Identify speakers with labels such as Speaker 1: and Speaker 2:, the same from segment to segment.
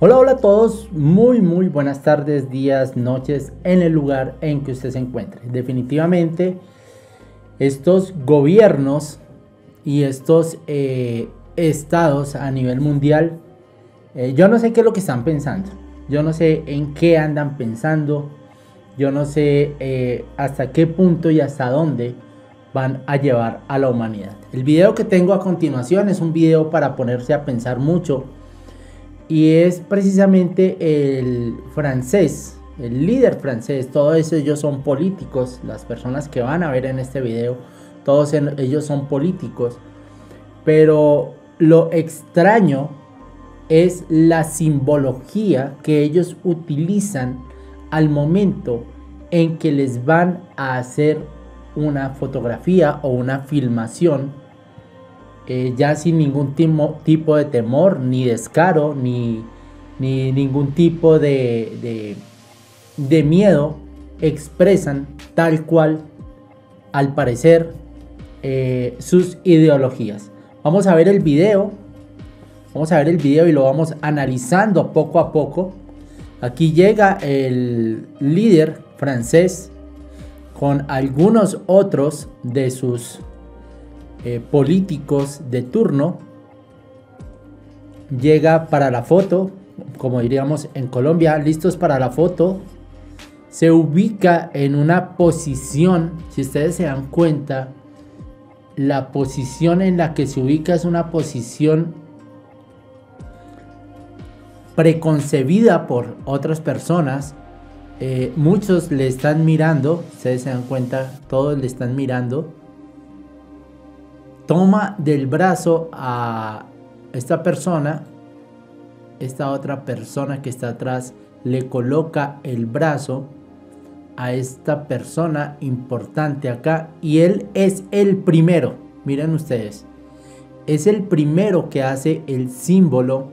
Speaker 1: Hola, hola a todos, muy muy buenas tardes, días, noches en el lugar en que usted se encuentre. Definitivamente estos gobiernos y estos eh, estados a nivel mundial, eh, yo no sé qué es lo que están pensando, yo no sé en qué andan pensando, yo no sé eh, hasta qué punto y hasta dónde van a llevar a la humanidad. El video que tengo a continuación es un video para ponerse a pensar mucho y es precisamente el francés, el líder francés, todos ellos son políticos, las personas que van a ver en este video, todos ellos son políticos, pero lo extraño es la simbología que ellos utilizan al momento en que les van a hacer una fotografía o una filmación eh, ya sin ningún tipo de temor, ni descaro, ni, ni ningún tipo de, de, miedo, expresan tal cual, al parecer, eh, sus ideologías. Vamos a ver el video, vamos a ver el video y lo vamos analizando poco a poco. Aquí llega el líder francés con algunos otros de sus eh, políticos de turno, llega para la foto, como diríamos en Colombia, listos para la foto, se ubica en una posición, si ustedes se dan cuenta, la posición en la que se ubica es una posición preconcebida por otras personas. Eh, muchos le están mirando, ustedes se dan cuenta, todos le están mirando toma del brazo a esta persona, esta otra persona que está atrás le coloca el brazo a esta persona importante acá y él es el primero, miren ustedes, es el primero que hace el símbolo.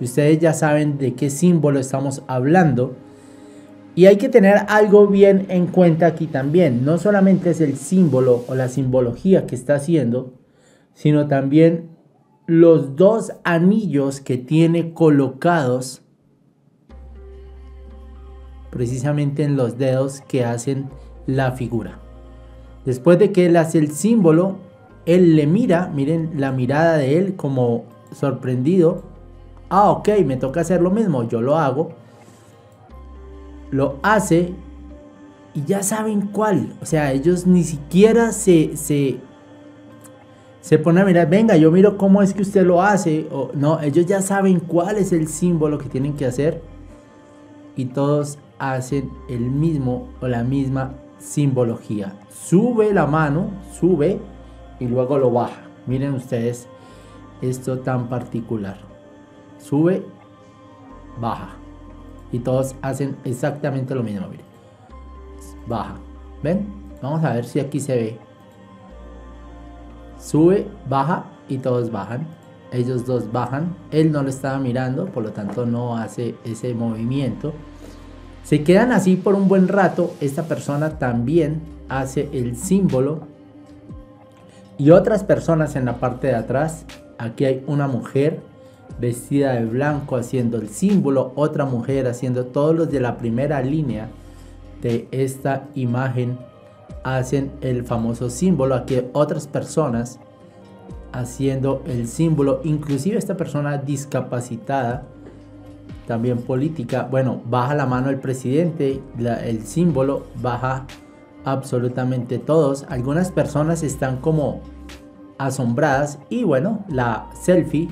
Speaker 1: Ustedes ya saben de qué símbolo estamos hablando y hay que tener algo bien en cuenta aquí también. No solamente es el símbolo o la simbología que está haciendo, sino también los dos anillos que tiene colocados precisamente en los dedos que hacen la figura. Después de que él hace el símbolo, él le mira, miren la mirada de él como sorprendido. Ah, ok, me toca hacer lo mismo, yo lo hago lo hace y ya saben cuál. O sea, ellos ni siquiera se, se, se ponen a mirar, venga, yo miro cómo es que usted lo hace. O, no, ellos ya saben cuál es el símbolo que tienen que hacer. Y todos hacen el mismo o la misma simbología. Sube la mano, sube y luego lo baja. Miren ustedes esto tan particular. Sube, baja y todos hacen exactamente lo mismo. Miren. Baja. ¿Ven? Vamos a ver si aquí se ve. Sube, baja y todos bajan. Ellos dos bajan. Él no lo estaba mirando, por lo tanto no hace ese movimiento. Se quedan así por un buen rato. Esta persona también hace el símbolo. Y otras personas en la parte de atrás. Aquí hay una mujer vestida de blanco haciendo el símbolo, otra mujer haciendo todos los de la primera línea de esta imagen hacen el famoso símbolo, aquí otras personas haciendo el símbolo, inclusive esta persona discapacitada, también política, bueno, baja la mano el presidente, el símbolo, baja absolutamente todos, algunas personas están como asombradas y bueno, la selfie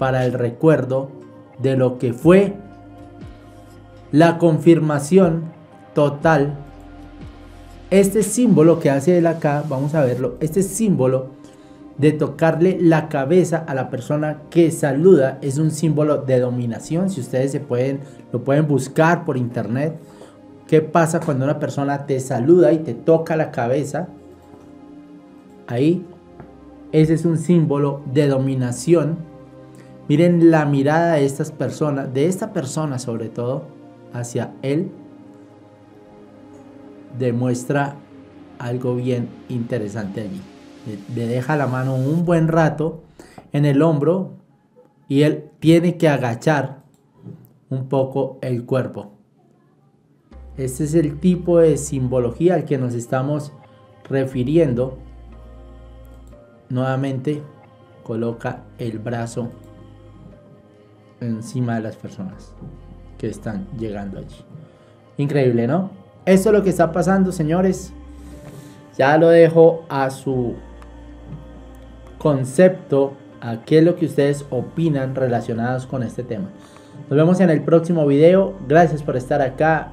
Speaker 1: para el recuerdo de lo que fue la confirmación total. Este símbolo que hace él acá, vamos a verlo, este símbolo de tocarle la cabeza a la persona que saluda es un símbolo de dominación. Si ustedes se pueden, lo pueden buscar por internet. ¿Qué pasa cuando una persona te saluda y te toca la cabeza? Ahí, ese es un símbolo de dominación Miren la mirada de estas personas, de esta persona sobre todo, hacia él, demuestra algo bien interesante allí. Le deja la mano un buen rato en el hombro y él tiene que agachar un poco el cuerpo. Este es el tipo de simbología al que nos estamos refiriendo. Nuevamente coloca el brazo encima de las personas que están llegando allí. Increíble, ¿no? Esto es lo que está pasando, señores. Ya lo dejo a su concepto, a qué es lo que ustedes opinan relacionados con este tema. Nos vemos en el próximo video. Gracias por estar acá.